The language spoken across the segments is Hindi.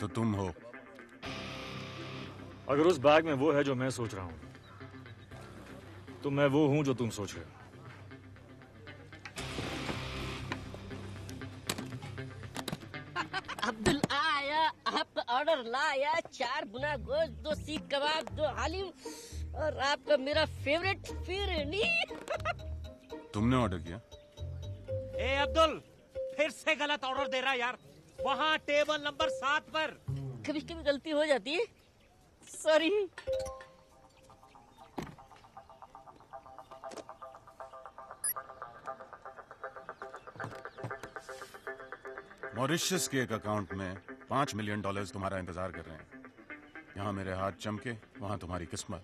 तो तुम हो। अगर उस बैग में वो है जो मैं सोच रहा हूँ तो मैं वो हूँ जो तुम सोच रहे हो। अब्दुल आया आपका ऑर्डर लाया चार बुना गोश्त दो सीख कबाब दो हालिम और आपका मेरा फेवरेट फिरनी तुमने ऑर्डर किया। ए अब्दुल फिर से गलत ऑर्डर दे रहा यार। वहाँ टेबल नंबर सात पर। कभी कभी गलती हो जाती है। सॉरी मॉरिशस के एक अकाउंट में पाँच मिलियन डॉलर्स तुम्हारा इंतज़ार कर रहे हैं। यहाँ मेरे हाथ चमके वहाँ तुम्हारी किस्मत।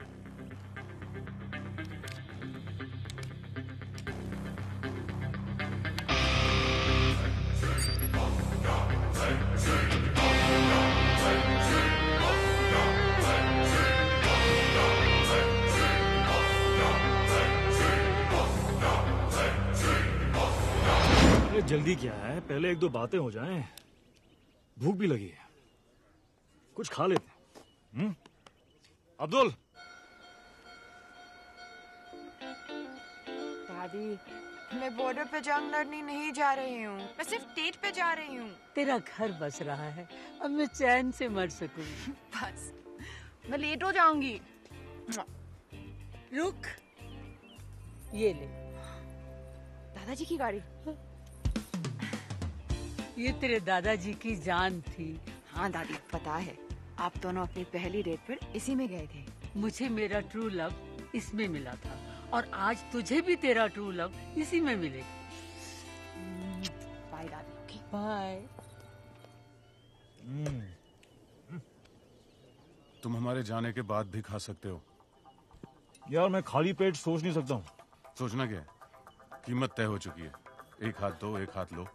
जल्दी क्या है? पहले एक दो बातें हो जाएँ। भूख भी लगी है। कुछ खा लेते हैं। हम्म? अब्दुल! दादी मैं बॉर्डर पे जंग लड़ने नहीं जा रही हूँ। मैं सिर्फ़ डेट पे जा रही हूँ। तेरा घर बस रहा है। अब मैं चैन से मर सकूँ बस। मैं लेट हो जाऊँगी। रुक। ये ले। दादाजी की गाड़ी। ये तेरे दादाजी की जान थी। हाँ दादी पता है। आप दोनों अपनी पहली डेट पर इसी में गए थे। मुझे मेरा ट्रू लव इसमें मिला था और आज तुझे भी तेरा ट्रू लव इसी में मिलेगा बाय दादी बाय तुम हमारे जाने के बाद भी खा सकते हो। यार मैं खाली पेट सोच नहीं सकता हूँ। सोचना क्या है? कीमत तय हो चुकी है। एक हाथ दो एक हाथ लो।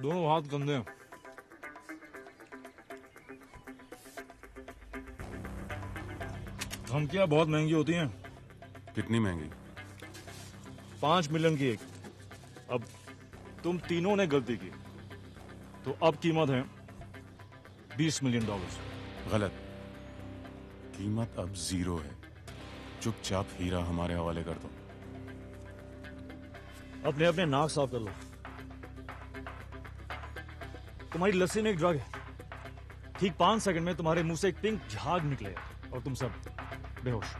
दोनों हाथ गंदे हैं धमकियाँ बहुत महँगी होती हैं? कितनी महँगी? पाँच मिलियन की एक। अब तुम तीनों ने गलती की। तो अब कीमत है बीस मिलियन डॉलर्स। गलत। कीमत अब ज़ीरो है। चुपचाप हीरा हमारे हवाले कर दो। अपने अपने नाक साफ़ कर लो तुम्हारी लस्सी में एक ड्रग है ठीक पाँच सेकंड में तुम्हारे मुँह से एक पिंक झाग निकले और तुम सब बेहोश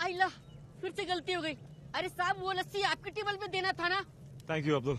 आइला फिर से गलती हो गई अरे साहब वो लस्सी आपके टेबल पे देना था ना थैंक यू अब्दुल